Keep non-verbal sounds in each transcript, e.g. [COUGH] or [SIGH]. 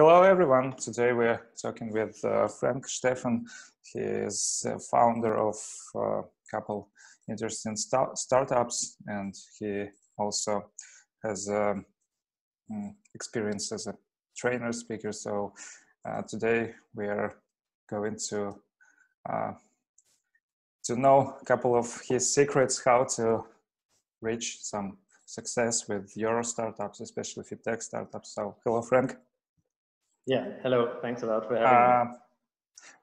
Hello, everyone. Today we're talking with uh, Frank Steffen. He is founder of a uh, couple interesting st startups, and he also has um, mm, experience as a trainer speaker. So uh, today we are going to uh, to know a couple of his secrets how to reach some success with your startups, especially fintech startups. So hello, Frank. Yeah, hello. Thanks a lot for having uh, me.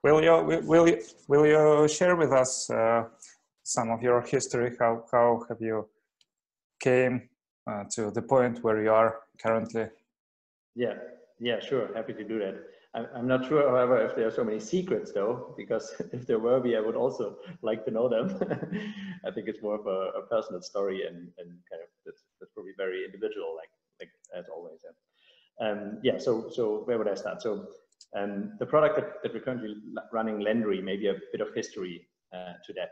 Will you will you will you share with us uh, some of your history? How how have you came uh, to the point where you are currently? Yeah, yeah, sure. Happy to do that. I'm not sure, however, if there are so many secrets though, because [LAUGHS] if there were, be, I would also [LAUGHS] like to know them. [LAUGHS] I think it's more of a, a, personal story and, and kind of that's, that's probably very individual, like like as always. Yeah. Um, yeah, so, so where would I start? So um, the product that, that, we're currently running, Lendary, maybe a bit of history uh, to that.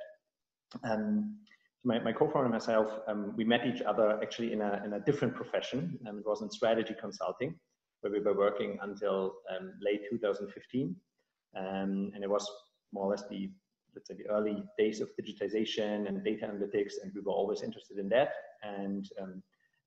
Um, my, my co-founder and myself, um, we met each other actually in a, in a different profession. Um, it was in strategy consulting, where we were working until um, late 2015. and it was more or less the, let's say, the early days of digitization and data analytics, and we were always interested in that. And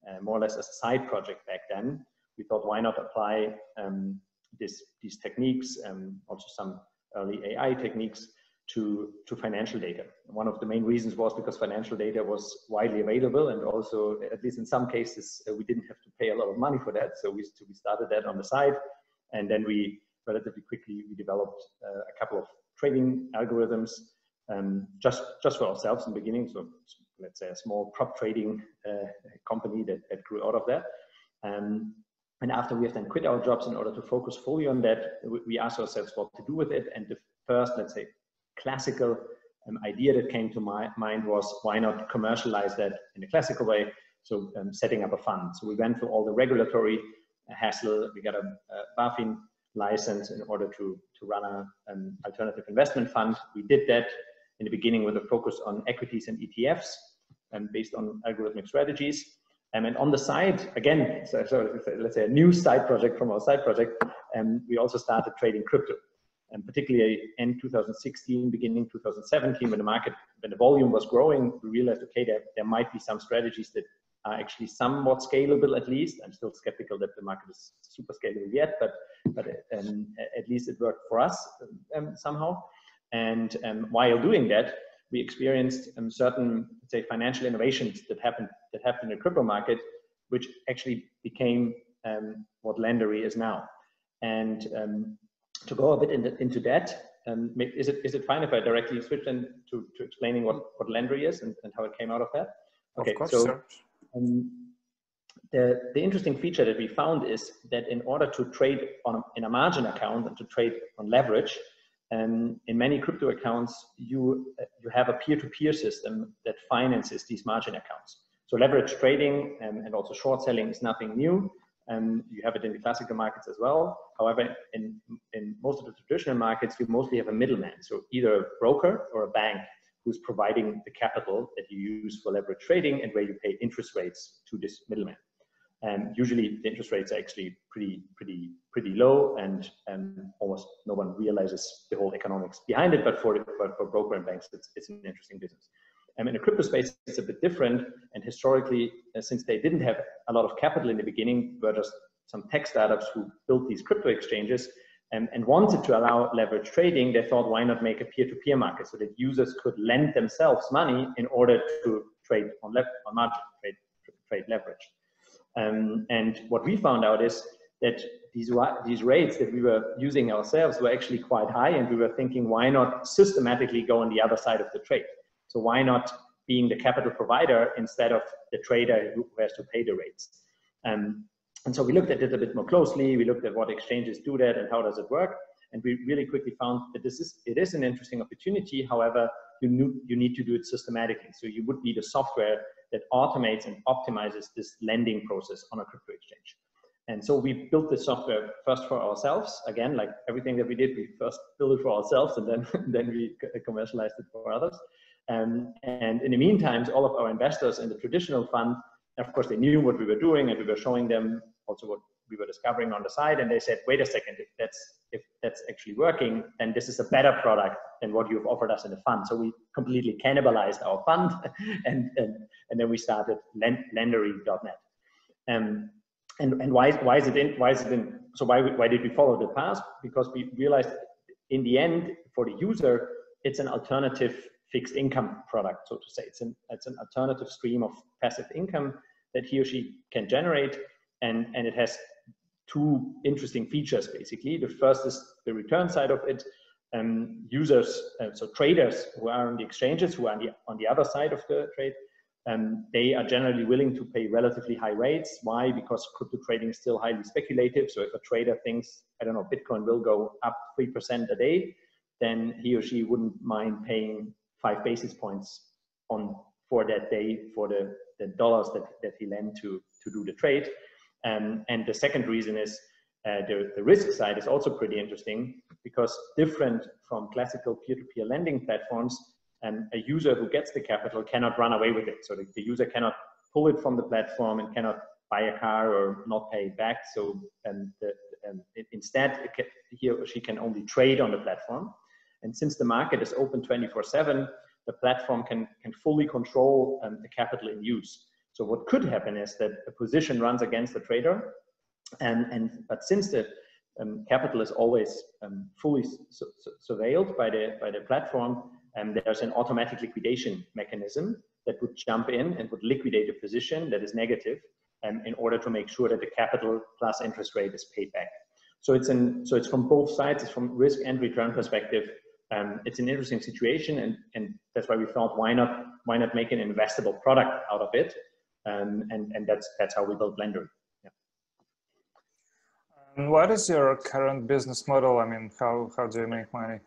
uh, more or less as a side project back then, we thought why not apply um, this, these techniques, um, also some early AI techniques to, to financial data. One of the main reasons was because financial data was widely available and also, at least in some cases, uh, we didn't have to pay a lot of money for that. So we, we started that on the side and then we relatively quickly, we developed uh, a couple of trading algorithms um, just, just for ourselves in the beginning. So let's say a small prop trading uh, company that, that grew out of that. Um, and after we have then quit our jobs in order to focus fully on that, we ask ourselves what to do with it. And the first, let's say, classical um, idea that came to my mind was why not commercialize that in a classical way? So um, setting up a fund. So we went through all the regulatory hassle. We got a, a BaFin license in order to, to run an um, alternative investment fund. We did that in the beginning with a focus on equities and ETFs and um, based on algorithmic strategies. Um, and on the side, again, so, so, let's say a new side project from our side project, um, we also started trading crypto. And particularly in 2016, beginning 2017, when the market, when the volume was growing, we realized, okay, there, there might be some strategies that are actually somewhat scalable at least. I'm still skeptical that the market is super scalable yet, but, but um, at least it worked for us um, somehow. And um, while doing that, we experienced um, certain, say, financial innovations that happened that happened in the crypto market, which actually became um, what Lendary is now. And um, to go a bit into, into that, um, is it is it fine if I directly switch then to, to explaining what, what Lendary is and, and how it came out of that? Okay, of course, so um, the, the interesting feature that we found is that in order to trade on in a margin account and to trade on leverage, um, in many crypto accounts, you, uh, you have a peer-to-peer system that finances these margin accounts. So leverage trading and, and also short selling is nothing new. And you have it in the classical markets as well. However, in, in most of the traditional markets, you mostly have a middleman. So either a broker or a bank who's providing the capital that you use for leverage trading and where you pay interest rates to this middleman. And usually the interest rates are actually pretty, pretty, pretty low and, and almost no one realizes the whole economics behind it. But for, but for broker and banks, it's, it's an interesting business. And in the crypto space, it's a bit different. And historically, uh, since they didn't have a lot of capital in the beginning, were just some tech startups who built these crypto exchanges and, and wanted to allow leverage trading, they thought, why not make a peer-to-peer market so that users could lend themselves money in order to trade on, left, on margin, trade, trade leverage. Um, and what we found out is that these, these rates that we were using ourselves were actually quite high and we were thinking, why not systematically go on the other side of the trade? So why not being the capital provider instead of the trader who has to pay the rates? Um, and so we looked at it a bit more closely. We looked at what exchanges do that and how does it work. And we really quickly found that this is, it is an interesting opportunity. However, you, you need to do it systematically. So you would need a software that automates and optimizes this lending process on a crypto exchange. And so we built this software first for ourselves. Again, like everything that we did, we first built it for ourselves and then, [LAUGHS] then we commercialized it for others. Um, and in the meantime, all of our investors in the traditional fund, of course, they knew what we were doing and we were showing them also what, we were discovering on the side and they said wait a second if that's if that's actually working then this is a better product than what you've offered us in the fund. So we completely cannibalized our fund [LAUGHS] and and, and then we started lendary.net um, and and why why is it in why is it in so why why did we follow the path? Because we realized in the end for the user it's an alternative fixed income product so to say. It's an it's an alternative stream of passive income that he or she can generate and and it has two interesting features basically the first is the return side of it um, users uh, so traders who are on the exchanges who are on the on the other side of the trade um, they are generally willing to pay relatively high rates. Why? Because crypto trading is still highly speculative. So if a trader thinks, I don't know, Bitcoin will go up 3% a day, then he or she wouldn't mind paying five basis points on for that day for the, the dollars that, that he lent to, to do the trade. Um, and the second reason is uh, the, the risk side is also pretty interesting because different from classical peer-to-peer -peer lending platforms, and a user who gets the capital cannot run away with it. So the, the user cannot pull it from the platform and cannot buy a car or not pay it back. So and the, it, instead, can, he or she can only trade on the platform. And since the market is open 24/7, the platform can can fully control um, the capital in use. So what could happen is that a position runs against the trader, and and but since the um, capital is always um, fully su su surveilled by the by the platform, and there's an automatic liquidation mechanism that would jump in and would liquidate a position that is negative um, in order to make sure that the capital plus interest rate is paid back. So it's an, so it's from both sides, it's from risk and return perspective. Um, it's an interesting situation and, and that's why we thought why not why not make an investable product out of it um, and, and that's that's how we built Blender. Yeah. What is your current business model? I mean, how, how do you make money?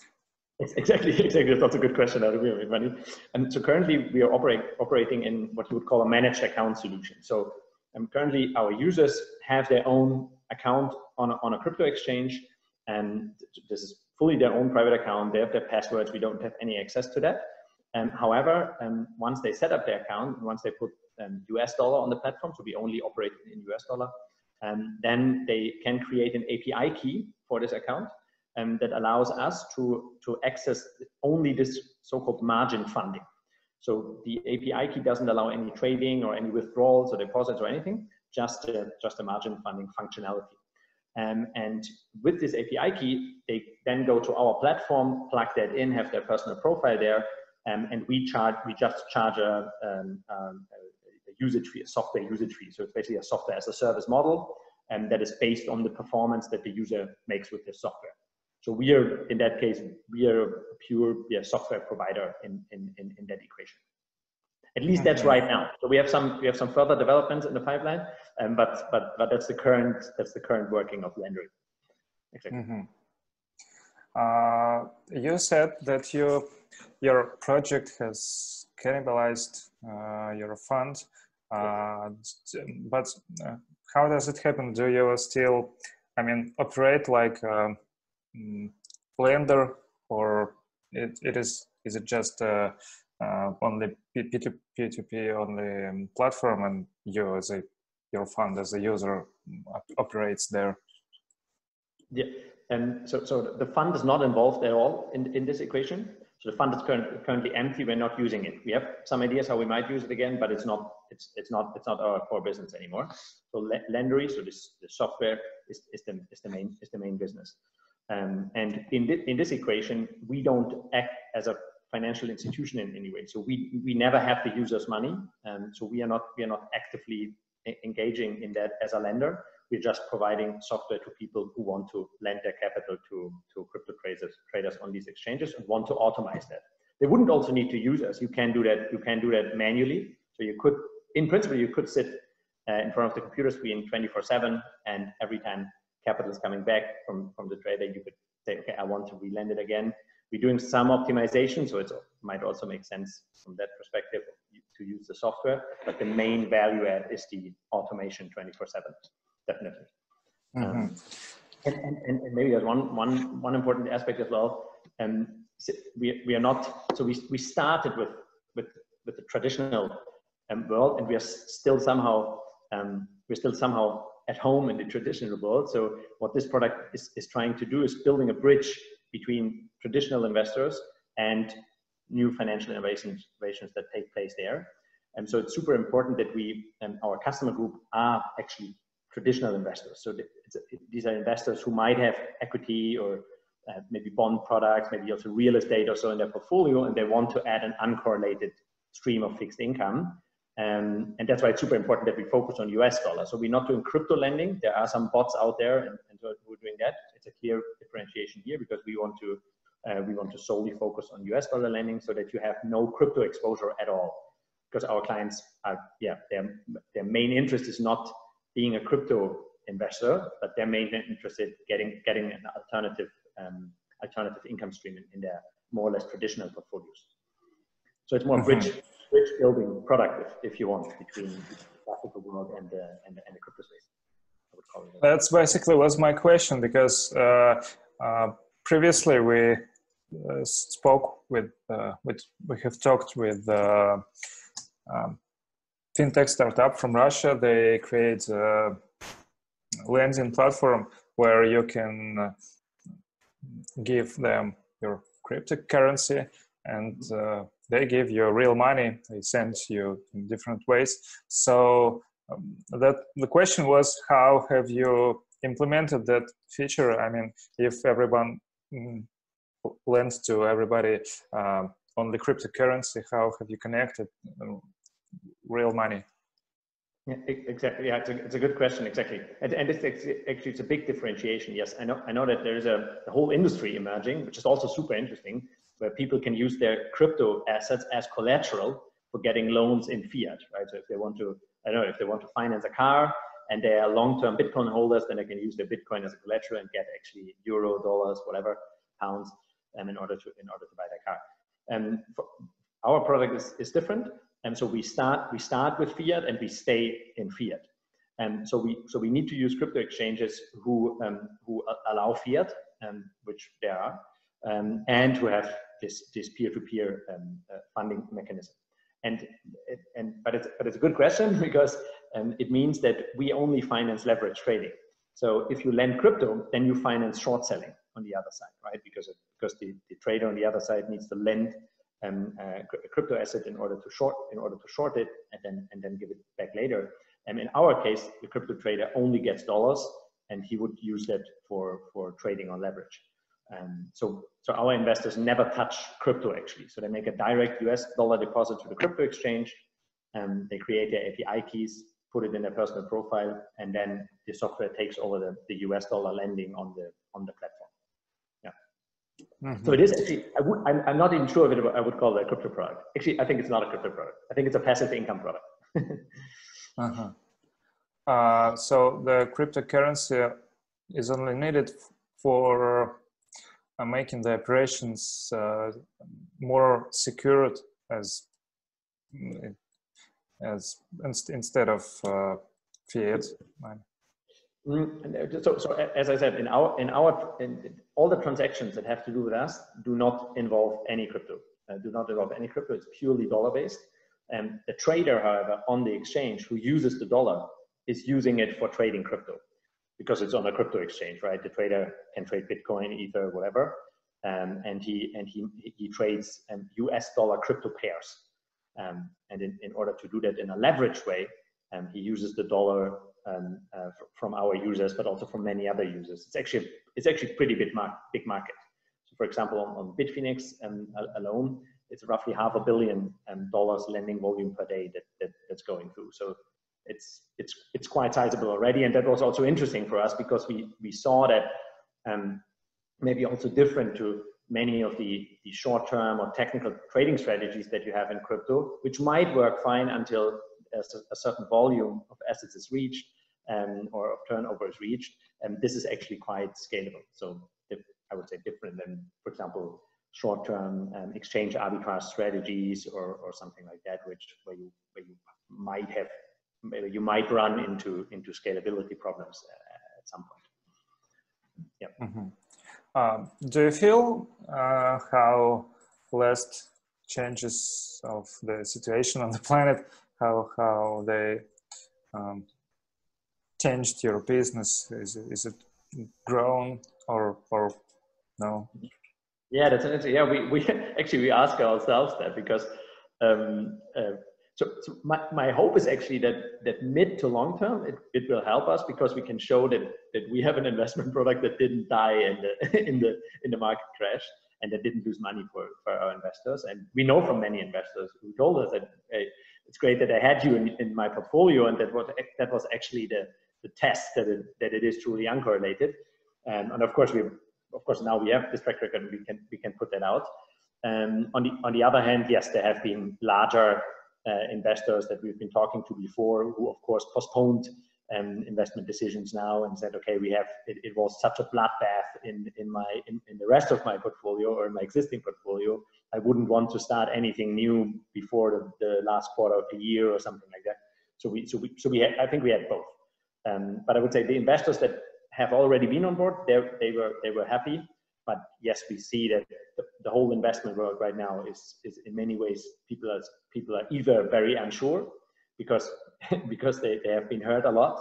Exactly, [LAUGHS] exactly. That's a good question. How do we make money? And so currently we are operate, operating in what you would call a managed account solution. So um, currently our users have their own account on a, on a crypto exchange and this is fully their own private account. They have their passwords. We don't have any access to that. Um, however, um, once they set up their account, once they put um, US dollar on the platform, so we only operate in US dollar, um, then they can create an API key for this account um, that allows us to, to access only this so-called margin funding. So the API key doesn't allow any trading or any withdrawals or deposits or anything, just a, just a margin funding functionality. Um, and with this API key, they then go to our platform, plug that in, have their personal profile there, um, and we charge. We just charge a, um, um a, usage fee, a software usage fee. So it's basically a software as a service model, and that is based on the performance that the user makes with the software. So we are, in that case, we are a pure yeah, software provider in, in, in, in that equation. At least that's right now. So we have some we have some further developments in the pipeline, um, but but but that's the current that's the current working of Lendary. Exactly. Mm -hmm. uh, you said that your your project has cannibalized uh, your fund, but uh, how does it happen? Do you still, I mean, operate like um, um, Blender, or it, it is is it just uh, uh, only P2P only um, platform, and you as a your fund as a user op operates there? Yeah, and so so the fund is not involved at all in in this equation. So the fund is current, currently empty. We're not using it. We have some ideas how we might use it again, but it's not it's it's not it's not our core business anymore. So Lendary, so this the software is, is the is the main is the main business. Um, and in, th in this equation, we don't act as a financial institution in any way. So we, we never have the user's money. Um, so we are not, we are not actively engaging in that as a lender. We're just providing software to people who want to lend their capital to, to crypto traders, traders on these exchanges and want to automate that. They wouldn't also need to use us. You can do that. You can do that manually. So you could, in principle, you could sit uh, in front of the computer screen 24 seven and every time capital is coming back from, from the trader, you could say, okay, I want to relend it again. We're doing some optimization, so it might also make sense from that perspective to use the software, but the main value add is the automation 24 seven, definitely. Mm -hmm. um, and, and, and, maybe there's one, one, one important aspect as well. Um, we, we are not, so we, we started with, with, with the traditional um, world and we are still somehow, um, we're still somehow at home in the traditional world. So what this product is, is trying to do is building a bridge between traditional investors and new financial innovations, innovations that take place there. And so it's super important that we and our customer group are actually traditional investors. So these are investors who might have equity or uh, maybe bond products, maybe also real estate or so in their portfolio, and they want to add an uncorrelated stream of fixed income. Um, and that's why it's super important that we focus on US dollar. So we're not doing crypto lending. There are some bots out there, and, and we're doing that. It's a clear differentiation here because we want to uh, we want to solely focus on US dollar lending so that you have no crypto exposure at all. Because our clients are, yeah, their, their main interest is not being a crypto investor, but their main interest is getting, getting an alternative, um, alternative income stream in, in, their more or less traditional portfolios. So it's more mm -hmm. bridge, bridge building product, if, if you want, between the classical world and the, and the, and the crypto space. That's basically was my question because uh, uh, previously we uh, spoke with, uh, with, we have talked with uh, um, fintech startup from Russia. They create a lending platform where you can uh, give them your cryptocurrency and uh, they give you real money. They send you in different ways. So um, that the question was, how have you implemented that feature? I mean, if everyone mm, lends to everybody um, on the cryptocurrency, how have you connected um, real money? Yeah, exactly. Yeah, it's a, it's a good question. Exactly, and, and it's actually it's a big differentiation. Yes, I know. I know that there is a, a, whole industry emerging, which is also super interesting, where people can use their crypto assets as collateral for getting loans in fiat. Right. So if they want to, I don't know, if they want to finance a car and they are long-term Bitcoin holders, then they can use their Bitcoin as a collateral and get actually euro, dollars, whatever, pounds, um, in order to in order to buy their car. And for, our product is, is different. And so we start we start with fiat and we stay in fiat. And so we so we need to use crypto exchanges who um, who allow fiat, um, which there are, um, and who have this this peer-to-peer um, uh, funding mechanism. And and but it's but it's a good question [LAUGHS] because um, it means that we only finance leverage trading. So if you lend crypto, then you finance short selling on the other side, right? Because because the, the trader on the other side needs to lend um, a crypto asset in order to short in order to short it and then and then give it back later. And in our case, the crypto trader only gets dollars, and he would use that for for trading on leverage. Um, so so our investors never touch crypto actually. So they make a direct US dollar deposit to the crypto exchange, and they create their API keys, put it in their personal profile, and then the software takes over the, the US dollar lending on the on the platform. Mm-hmm. So it is actually, I would, I'm, I'm not even sure if it, I would call it a crypto product. Actually, I think it's not a crypto product. I think it's a passive income product. [LAUGHS] uh-huh. Uh, so the cryptocurrency is only needed for uh, making the operations uh, more secured as as instead of uh, fiat. Mm, so, so as I said, in our in our in all the transactions that have to do with us do not involve any crypto. Uh, do not involve any crypto. It's purely dollar based. And the trader, however, on the exchange who uses the dollar is using it for trading crypto because it's on a crypto exchange, right? The trader can trade Bitcoin, Ether, whatever, um, and he and he he trades um, U.S. dollar crypto pairs. Um, and in, in order to do that in a leveraged way, um, he uses the dollar um, uh, from our users, but also from many other users. It's actually it's actually pretty big, mar big market. So, for example, on, on Bitfinex um, alone, it's roughly half a billion um, dollars lending volume per day that, that that's going through. So it's it's it's quite sizable already, and that was also interesting for us because we we saw that um, maybe also different to many of the, the short-term or technical trading strategies that you have in crypto, which might work fine until a, a certain volume of assets is reached um, or of turnover is reached, and this is actually quite scalable. So I would say different than, for example, short-term um, exchange arbitrage strategies or, or something like that, which where you where you might have you might run into into scalability problems uh, at some point. Yeah. Mm -hmm. um, do you feel uh, how last changes of the situation on the planet how how they um, changed your business? Is it, is it grown or or no? Yeah, that's an interesting. Yeah, we, we [LAUGHS] actually we ask ourselves that because um, uh, so, so my, my hope is actually that that mid to long term it, it will help us because we can show that that we have an investment [LAUGHS] product that didn't die in the [LAUGHS] in the in the market crash and that didn't lose money for, for our investors. And we know from many investors who told us that hey, it's great that I had you in, in my portfolio and that what that was actually the the test that it, that it is truly uncorrelated. Um, and of course we of course now we have this track record and we can we can put that out. Um, on the on the other hand, yes, there have been larger uh, investors that we've been talking to before, who of course postponed um, investment decisions now and said, okay, we have it, it was such a bloodbath in in my in, in, the rest of my portfolio or in my existing portfolio. I wouldn't want to start anything new before the, the last quarter of the year or something like that. So we so we so we had, I think we had both. Um, but I would say the investors that have already been on board, they they were they were happy. But yes, we see that the, the whole investment world right now is, is in many ways people are people are either very unsure because [LAUGHS] because they, they have been hurt a lot,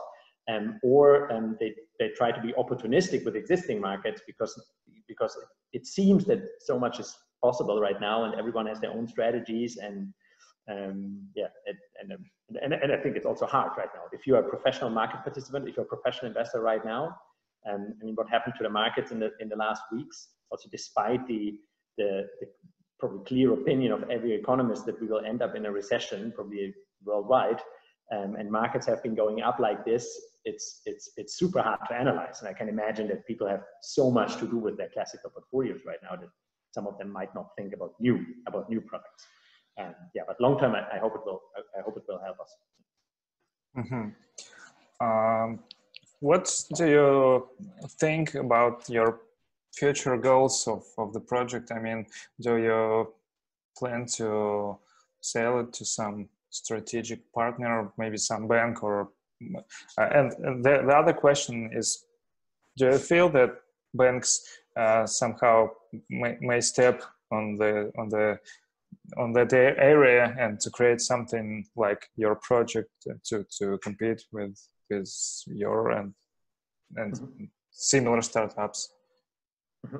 um, or um, they, they try to be opportunistic with existing markets because because it seems that so much is possible right now and everyone has their own strategies and um, yeah and, and, and, and I think it's also hard right now if you're a professional market participant if you're a professional investor right now um, I mean, what happened to the markets in the in the last weeks, also despite the, the, the probably clear opinion of every economist that we will end up in a recession, probably worldwide, um, and markets have been going up like this, it's it's it's super hard to analyze. And I can imagine that people have so much to do with their classical portfolios right now that some of them might not think about new about new products. Um, yeah, but long term, I, I, hope it will. I, I, hope it will help us. Mm-hmm. Um, what do you think about your future goals of, of the project? I mean, do you plan to sell it to some strategic partner, maybe some bank or uh, and, and the, the other question is do you feel that banks somehow may, may step on the on the on that area and to create something like your project to to compete with with your and and mm-hmm. similar startups. Mm-hmm.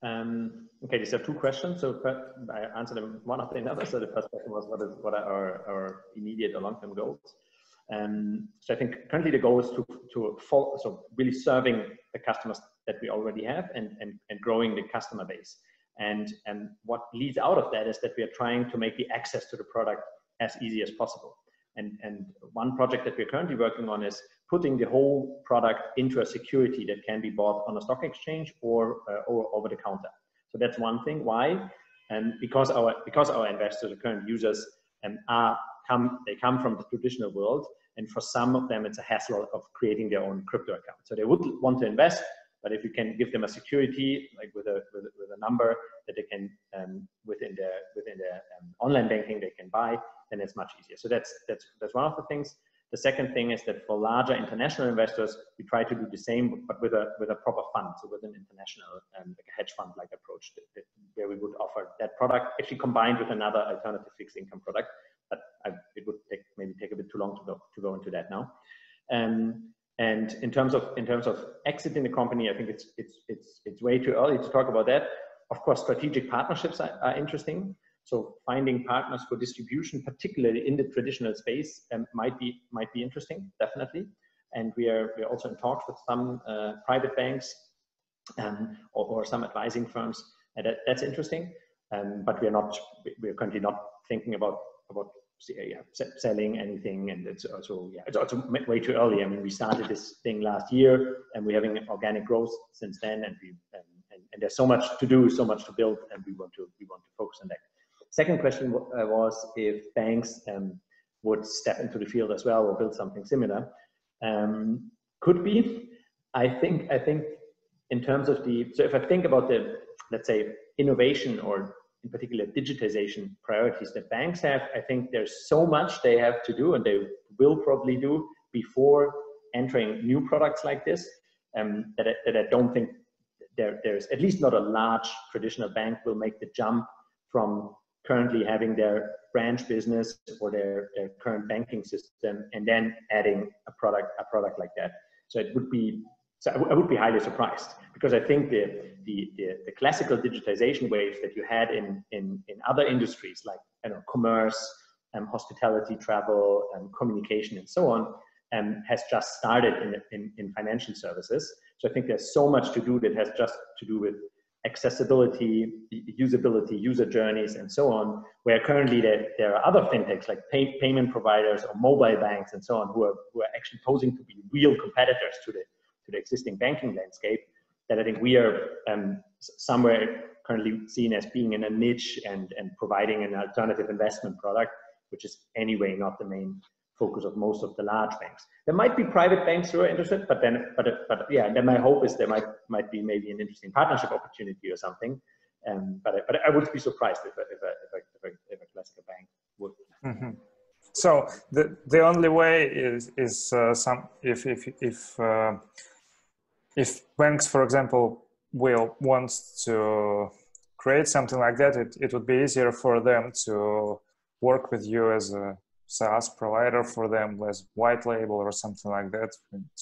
Um, okay, these are two questions. So I answer them one after another. So the first question was, what is what are our, our immediate or long-term goals? Um, so I think currently the goal is to to follow, so really serving the customers that we already have and and, and growing the customer base. And and what leads out of that is that we are trying to make the access to the product as easy as possible. And, and one project that we're currently working on is putting the whole product into a security that can be bought on a stock exchange or, uh, or over the counter. So that's one thing. Why? And because our because our investors, the current users, um, are come they come from the traditional world, and for some of them it's a hassle of creating their own crypto account. So they would want to invest, but if you can give them a security, like with a with, with a number that they can um, within their within their um, online banking they can buy, then it's much easier. So that's that's that's one of the things. The second thing is that for larger international investors, we try to do the same, but with a with a proper fund, so with an international um, like a hedge fund like approach, that, that, where we would offer that product actually combined with another alternative fixed income product. But I, it would take maybe take a bit too long to go to go into that now. Um, and in terms of in terms of exiting the company, I think it's it's it's it's way too early to talk about that. Of course, strategic partnerships are, are interesting. So finding partners for distribution, particularly in the traditional space, um, might be might be interesting, definitely. And we are we are also in talks with some uh, private banks um, or, or, some advising firms, and that, that's interesting. Um, but we are not we are currently not thinking about about yeah, selling anything, and it's also yeah, it's also way too early. I mean, we started this thing last year, and we're having organic growth since then, and we and, and, and there's so much to do, so much to build, and we want to we want to focus on that. Second question uh, was if banks um, would step into the field as well or build something similar. Um, could be. I think. I think in terms of the. So if I think about the let's say innovation or in particular digitization priorities that banks have, I think there's so much they have to do and they will probably do before entering new products like this um, that, I, that I don't think there, there's at least not a large traditional bank will make the jump from currently having their branch business or their, their current banking system and then adding a product a product like that. So it would be so I, would be highly surprised because I think the, the, the, the, classical digitization wave that you had in, in, in other industries like you know, commerce, um, hospitality, travel, um, communication, and so on, um, has just started in, in, in financial services. So I think there's so much to do that has just to do with accessibility, usability, user journeys, and so on, where currently there, there are other fintechs like pay, payment providers or mobile banks and so on who are, who are actually posing to be real competitors to the, to the existing banking landscape that I think we are um, somewhere currently seen as being in a niche and, and providing an alternative investment product, which is anyway not the main focus of most of the large banks. There might be private banks who are interested, but then, but but yeah, then my hope is there might might be maybe an interesting partnership opportunity or something. Um, but but I would be surprised if a, if a, if a, if a, if a classical bank would. Mm-hmm. So the the only way is is uh, some if if if uh, if banks, for example, will want to create something like that, it, it would be easier for them to work with you as a SaaS provider for them as white label or something like that.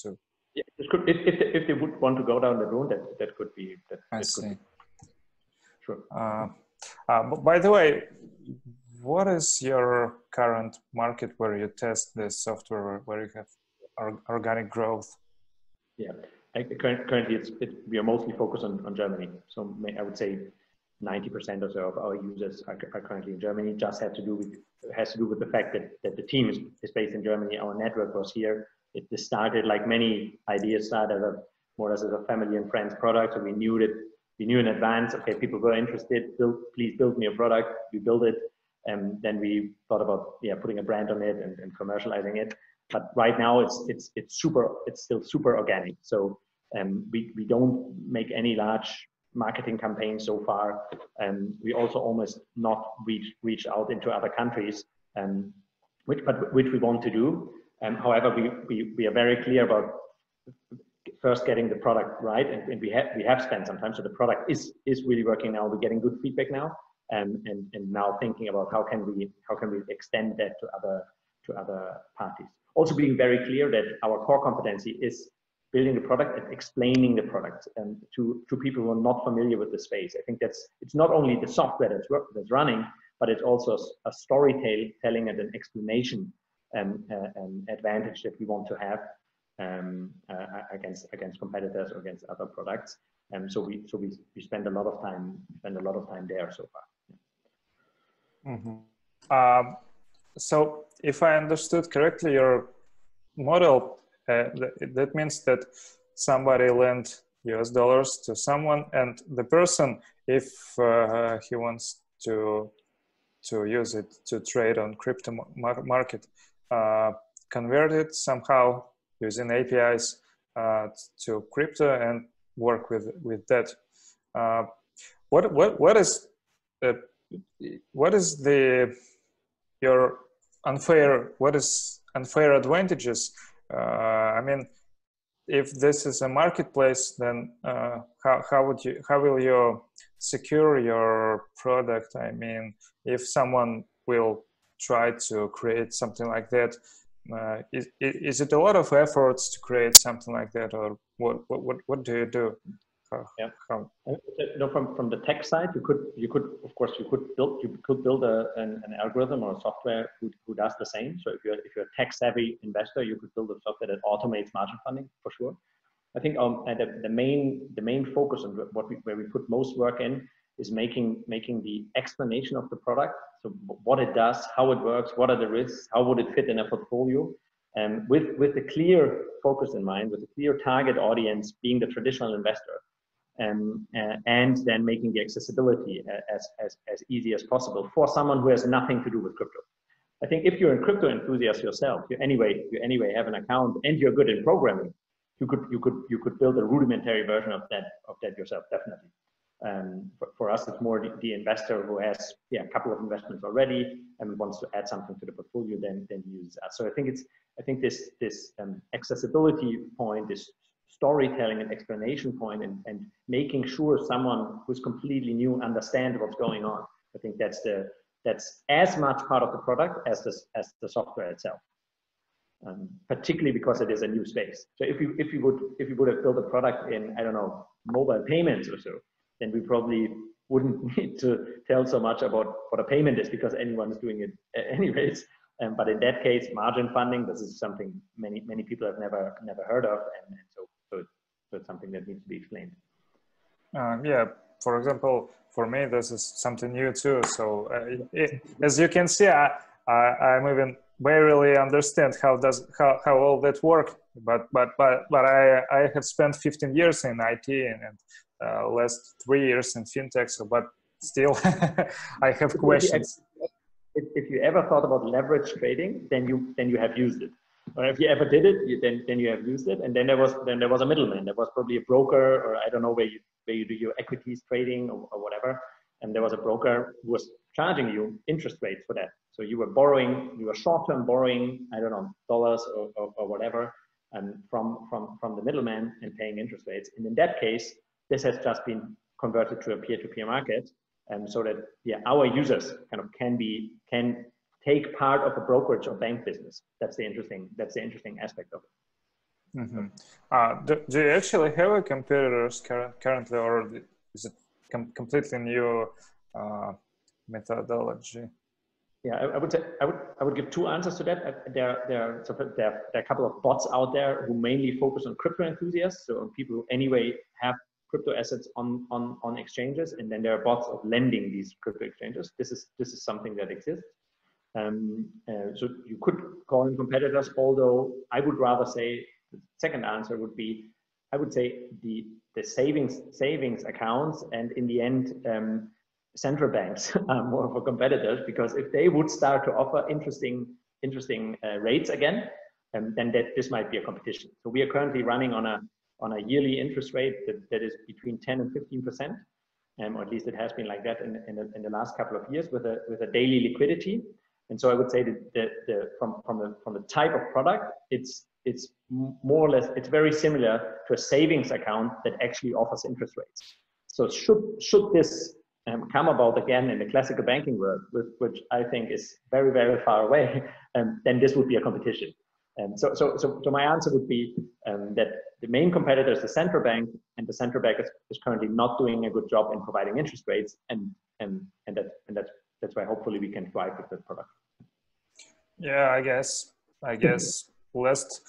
To yeah, could, if, if, they, if they would want to go down the road, that, that could be. That, I see. Be. Sure. Uh, uh, by the way, what is your current market where you test this software, where you have organic growth? Yeah, currently it's, it, we are mostly focused on, on Germany. So I would say 90% or so of our users are, are currently in Germany. Just have to do with has to do with the fact that, that the team is, is based in Germany. Our network was here. It started like many ideas started as a, more as a family and friends product. So we knew that we knew in advance. Okay, people were interested. Build, please build me a product. We build it, and then we thought about yeah putting a brand on it and, and commercializing it. But right now it's it's it's super. It's still super organic. So um, we we don't make any large marketing campaigns so far. And we also almost not reach, reach out into other countries, um, which, but which we want to do. Um, however, we, we, we are very clear about first getting the product right. And, and we, have, we have spent some time. So the product is, is really working now. We're getting good feedback now. Um, and, and now thinking about how can we how can we extend that to other to other parties. Also being very clear that our core competency is building the product and explaining the product and to, to people who are not familiar with the space. I think that's it's not only the software that's, that's running, but it's also a storytelling and an explanation um, uh, an advantage that we want to have um, uh, against against competitors or against other products. And um, so we so we, we spend a lot of time spend a lot of time there so far. Mm -hmm. um, so if I understood correctly, your model uh, that means that somebody lent US dollars to someone, and the person, if uh, he wants to to use it to trade on crypto market, uh, convert it somehow using APIs uh, to crypto and work with with that. Uh, what what what is what is the your unfair what is unfair advantages uh, I mean, if this is a marketplace, then uh, how, how would you how will you secure your product? I mean, if someone will try to create something like that, uh, is, is it a lot of efforts to create something like that, or what what what do you do? Yeah. How? No, from from the tech side, you could you could of course you could build you could build a, an, an algorithm or a software who, who does the same. So if you're if you're a tech savvy investor, you could build a software that automates margin funding for sure. I think um, the, the main the main focus and what we where we put most work in is making making the explanation of the product. So what it does, how it works, what are the risks, how would it fit in a portfolio, and with with a clear focus in mind, with a clear target audience being the traditional investor um, uh, and then making the accessibility as, as, as easy as possible for someone who has nothing to do with crypto. I think if you're a crypto enthusiast yourself, you anyway you anyway have an account and you're good in programming, you could you could you could build a rudimentary version of that of that yourself definitely. Um, for, for, us, it's more the, the, investor who has yeah a couple of investments already and wants to add something to the portfolio, then then uses us. So I think it's I think this this um, accessibility point is storytelling and explanation point and, and making sure someone who's completely new understands what's going on. I think that's the that's as much part of the product as the, as the software itself. Um, particularly because it is a new space. So if you if you would if you would have built a product in I don't know mobile payments or so, then we probably wouldn't [LAUGHS] need to tell so much about what a payment is because anyone is doing it anyways. Um, but in that case, margin funding this is something many many people have never never heard of, and, and so so it's, something that needs to be explained. Um, yeah, for example, for me this is something new too. So uh, it, as you can see, I, I I'm even barely understand how does how, how all that work but but but but i i have spent 15 years in it and, and uh, last three years in fintech so but still [LAUGHS] i have questions if, if you ever thought about leverage trading then you then you have used it or if you ever did it you, then then you have used it and then there was then there was a middleman there was probably a broker or i don't know where you where you do your equities trading or, or whatever and there was a broker who was charging you interest rates for that. So you were borrowing, you were short-term borrowing, I don't know, dollars or, or, or whatever, and from, from, from the middleman and paying interest rates. And in that case, this has just been converted to a peer-to-peer market, and so that yeah, our users kind of can be can take part of a brokerage or bank business. That's the interesting. That's the interesting aspect of it. Mm-hmm. Uh, do, do, you actually have a competitors current, currently, or is it com- completely new uh, methodology? Yeah, I, I, would say I would I would give two answers to that. Uh, there there so there, there are a couple of bots out there who mainly focus on crypto enthusiasts, so on people who anyway have crypto assets on on on exchanges, and then there are bots of lending these crypto exchanges. This is this is something that exists. Um, uh, so you could call them competitors, although I would rather say the second answer would be I would say the the savings savings accounts and in the end um, central banks [LAUGHS] are more for competitors because if they would start to offer interesting interesting uh, rates again um, then that this might be a competition. So we are currently running on a on a yearly interest rate that, that is between 10 and 15 percent. Um, or at least it has been like that in, in, the, in the last couple of years with a with a daily liquidity and so I would say that the, the, from, from, the, from the type of product, it's it's more or less it's very similar to a savings account that actually offers interest rates. So should should this um, come about again in the classical banking world, which I think is very very far away, [LAUGHS] um, then this would be a competition. And so so so, so my answer would be um, that the main competitor is the central bank, and the central bank is, is currently not doing a good job in providing interest rates, and and and that and that's that's why hopefully we can thrive with that product. Yeah, I guess I guess last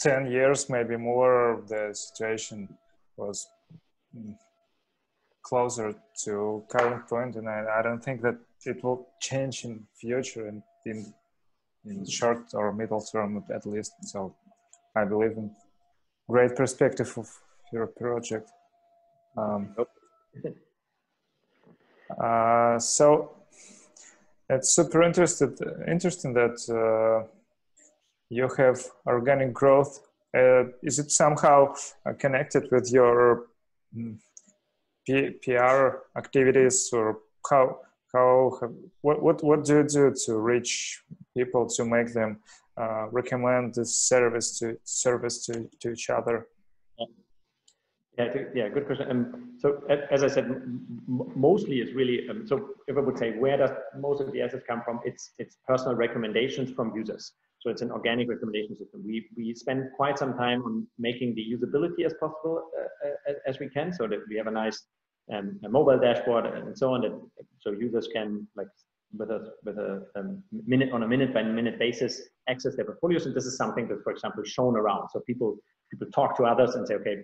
10 years, maybe more, the situation was mm, closer to current point and I, I don't think that it will change in future and in in short or middle term at least. So i believe in great perspective of your project. Um, uh, so it's super interested interesting that uh, you have organic growth. Uh, is it somehow uh, connected with your mm, P PR activities or how how have, what, what what do you do to reach people to make them uh, recommend this service to service to, to each other? Yeah, yeah, good question. Um, so as I said, mostly it's really um, so. If I would say where does most of the assets come from, it's it's personal recommendations from users. So it's an organic recommendation system. We, we spend quite some time on making the usability as possible uh, uh as we can so that we have a nice um, a mobile dashboard and so on that so users can like with a with a um, minute on a minute by minute basis access their portfolios and this is something that for example shown around so people people talk to others and say okay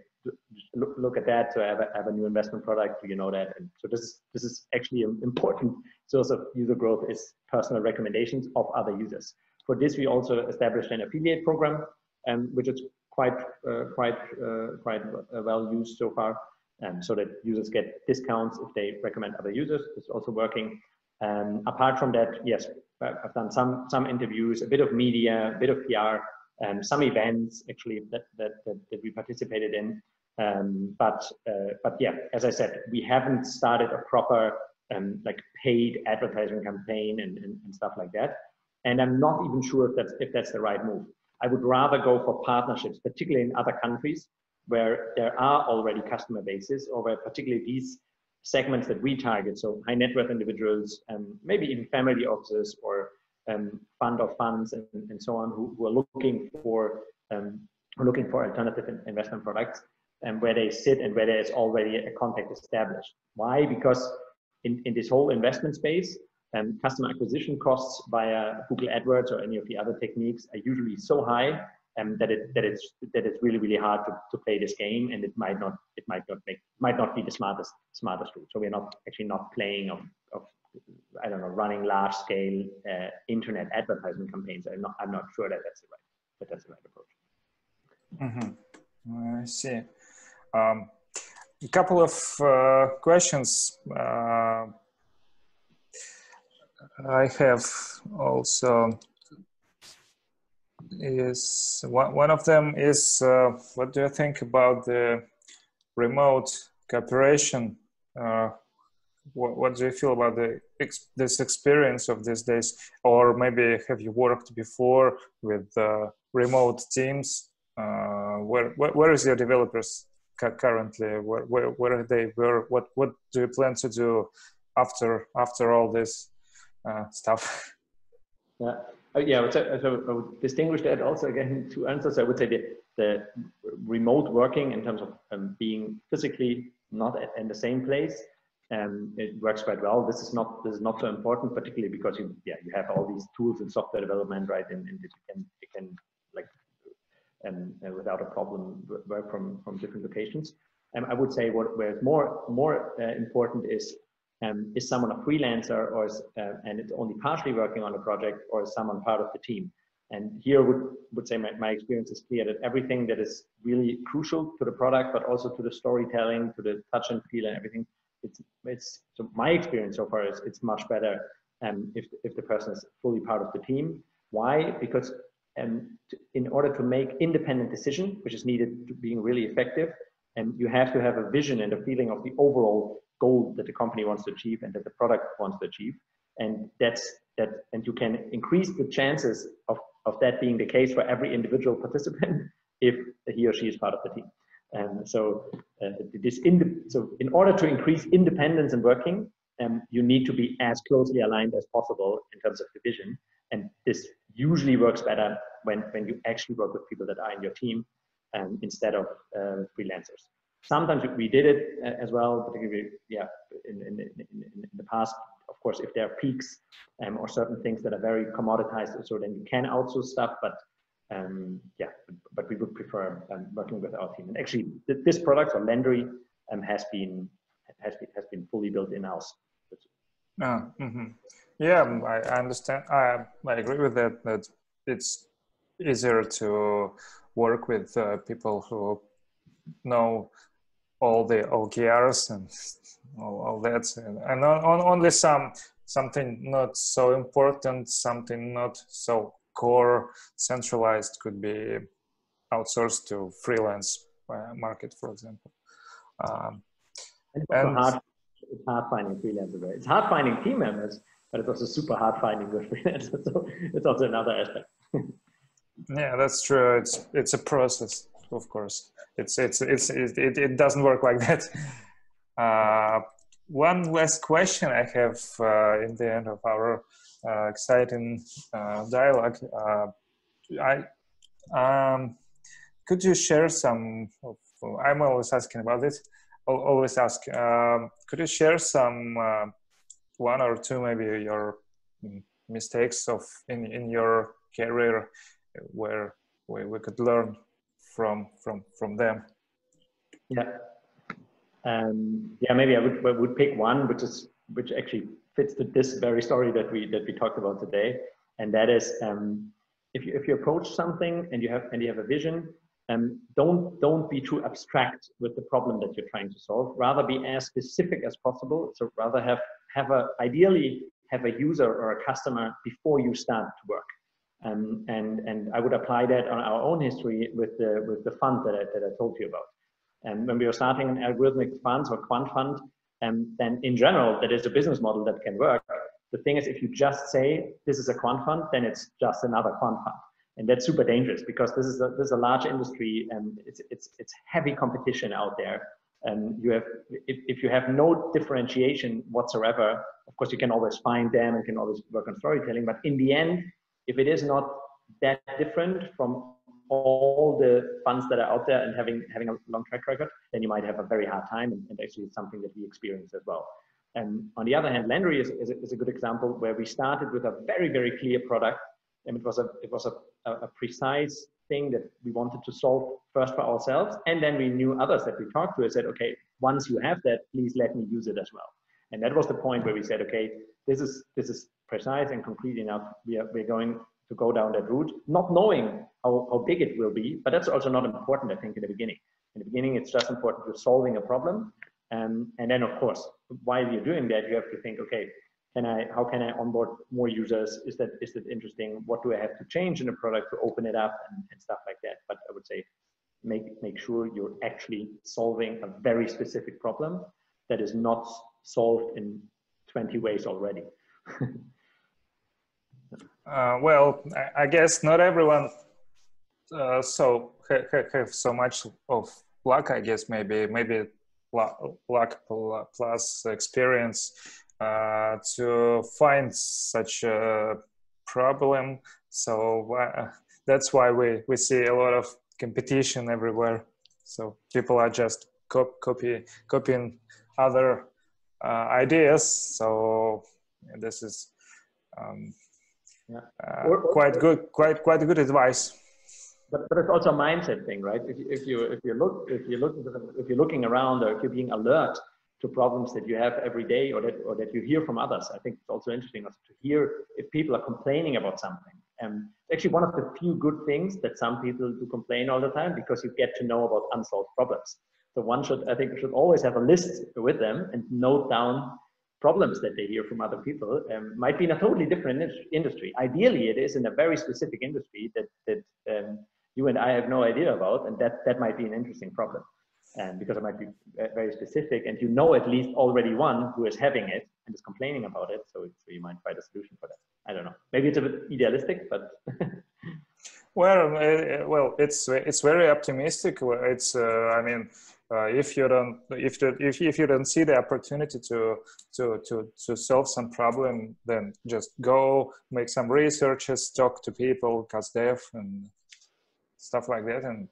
look, look at that so I have, a, have a new investment product do you know that and so this is this is actually an important source of user growth is personal recommendations of other users for this, we also established an affiliate program, um, which is quite uh, quite uh, quite well used so far, um, so that users get discounts if they recommend other users. It's also working. Um, apart from that, yes, I've done some some interviews, a bit of media, a bit of PR, um, some events actually that that, that, that we participated in. Um, but uh, but yeah, as I said, we haven't started a proper um, like paid advertising campaign and, and, and stuff like that. And I'm not even sure if that's, if that's the right move. I would rather go for partnerships, particularly in other countries where there are already customer bases or where particularly these segments that we target, so high net worth individuals, and maybe even family offices or um, fund of funds and, and so on, who, who are looking for um, looking for alternative investment products, and where they sit and where there is already a contact established. Why? Because in, in this whole investment space, um, customer acquisition costs via Google AdWords or any of the other techniques are usually so high um, that it that it's that it's really really hard to, to play this game, and it might not it might not make might not be the smartest smartest route. So we're not actually not playing of, of I don't know running large scale uh, internet advertisement campaigns. I'm not I'm not sure that that's the right that that's the right approach. Mm-hmm. I see. Um, a couple of uh, questions. Uh, I have also is one, one of them is uh, what do you think about the remote cooperation uh, what, what, do you feel about the ex this experience of these days? Or maybe have you worked before with uh, remote teams? Uh, where, where, where is your developers currently? Where, where, where are they? Where what what do you plan to do after after all this uh, stuff? [LAUGHS] Yeah. Uh, yeah, so, so I would distinguish that also again two answers. I would say the, the remote working in terms of um, being physically not at, in the same place, um, it works quite well. This is not this is not so important, particularly because you yeah you have all these tools in software development, right? And, and you can you can like um, uh, without a problem work from from different locations. And um, I would say what where it's more more uh, important is um, is someone a freelancer or is, uh, and it's only partially working on a project or is someone part of the team? And here would, would say my, my experience is clear that everything that is really crucial to the product, but also to the storytelling, to the touch and feel and everything, it's, it's so my experience so far is it's much better um, if, if the person is fully part of the team. Why? Because um, to, in order to make independent decision, which is needed to being really effective, and um, you have to have a vision and a feeling of the overall goal that the company wants to achieve and that the product wants to achieve. And that's that, and you can increase the chances of, of that being the case for every individual participant [LAUGHS] if he or she is part of the team. And so, uh, this in so in order to increase independence in working, um, you need to be as closely aligned as possible in terms of the vision. And this usually works better when, when you actually work with people that are in your team um, instead of uh, freelancers. Sometimes we did it uh, as well, particularly yeah, in, in, in, in the past. Of course, if there are peaks um, or certain things that are very commoditized, so then you can outsource stuff. But um, yeah, but we would prefer um, working with our team. And actually, th this product or Lendary um, has been has been has been fully built in house. Ah, mm -hmm. Yeah, I, I understand. I I agree with that. That it's easier to work with uh, people who know all the OKRs and [LAUGHS] all, all that, and, and on, on, only some something not so important, something not so core centralized could be outsourced to freelance uh, market, for example. Um, it's and hard, it's hard finding freelancers. Right? It's hard finding team members, but it's also super hard finding good [LAUGHS] freelancers. So it's also another aspect. yeah, that's true. It's it's a process of course. It's it's it's it, it doesn't work like that. Uh, one last question I have uh, in the end of our exciting uh, dialogue. Uh, I um, could you share some? I'm always asking about this. I'll always ask. Um, could you share some uh, one or two maybe your mistakes of in in your career where we, we could learn from from from them yeah um yeah maybe i would I would pick one which is which actually fits to this very story that we that we talked about today and that is um if you if you approach something and you have and you have a vision um, don't don't be too abstract with the problem that you're trying to solve. Rather be as specific as possible. So rather have have a ideally have a user or a customer before you start to work. Um, and, and I would apply that on our own history with the, with the fund that I, that I told you about. And when we were starting an algorithmic fund or quant fund, um, then in general, that is a business model that can work. The thing is, if you just say this is a quant fund, then it's just another quant fund. And that's super dangerous because this is a, this is a large industry and it's, it's, it's heavy competition out there. And you have, if, if you have no differentiation whatsoever, of course you can always find them and can always work on storytelling. But in the end, if it is not that different from all the funds that are out there and having having a long track record, then you might have a very hard time. And, and actually, it's something that we experience as well. And on the other hand, Lendary is, is, a, is a good example where we started with a very very clear product, and it was a it was a, a precise thing that we wanted to solve first for ourselves, and then we knew others that we talked to and said, okay, once you have that, please let me use it as well. And that was the point where we said, okay, this is this is precise and concrete enough. We are we're going to go down that route, not knowing how, how big it will be, but that's also not important, I think, in the beginning. In the beginning, it's just important to solving a problem. Um, and then, of course, while you're doing that, you have to think, okay, can I, how can I onboard more users? Is that, is that interesting? What do I have to change in the product to open it up and, and stuff like that? But I would say, make, make sure you're actually solving a very specific problem that is not solved in 20 ways already. [LAUGHS] Uh, well, I, I, guess not everyone uh, so ha, ha, have so much of luck. I guess maybe maybe luck plus experience uh, to find such a problem. So that's why we we see a lot of competition everywhere. So people are just cop copy copying other uh, ideas. So this is. Um, yeah. Uh, or, or, quite good, quite quite good advice. But, but it's also a mindset thing, right? If, if you if you look if you look if you're looking around or if you're being alert to problems that you have every day or that or that you hear from others, I think it's also interesting also to hear if people are complaining about something. And actually, one of the few good things that some people do complain all the time because you get to know about unsolved problems. So one should, I think, should always have a list with them and note down problems that they hear from other people um, might be in a totally different industry. Ideally, it is in a very specific industry that, that um, you and I have no idea about, and that, that might be an interesting problem. And because it might be very specific, and you know at least already one who is having it and is complaining about it, so, so you might find a solution for that. I don't know. Maybe it's a bit idealistic, but. [LAUGHS] well, uh, well, it's it's very optimistic. It's uh, I mean uh, if you don't if, the, if if you don't see the opportunity to to to to solve some problem then just go make some researches talk to people cast dev and stuff like that and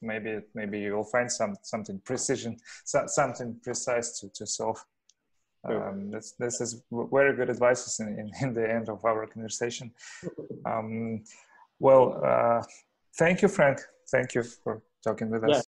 maybe maybe you will find some something precision [LAUGHS] so, something precise to to solve. Um, this, this is very good advice in, in, in, the end of our conversation. [LAUGHS] Um, well uh, thank you frank. Thank you for talking with us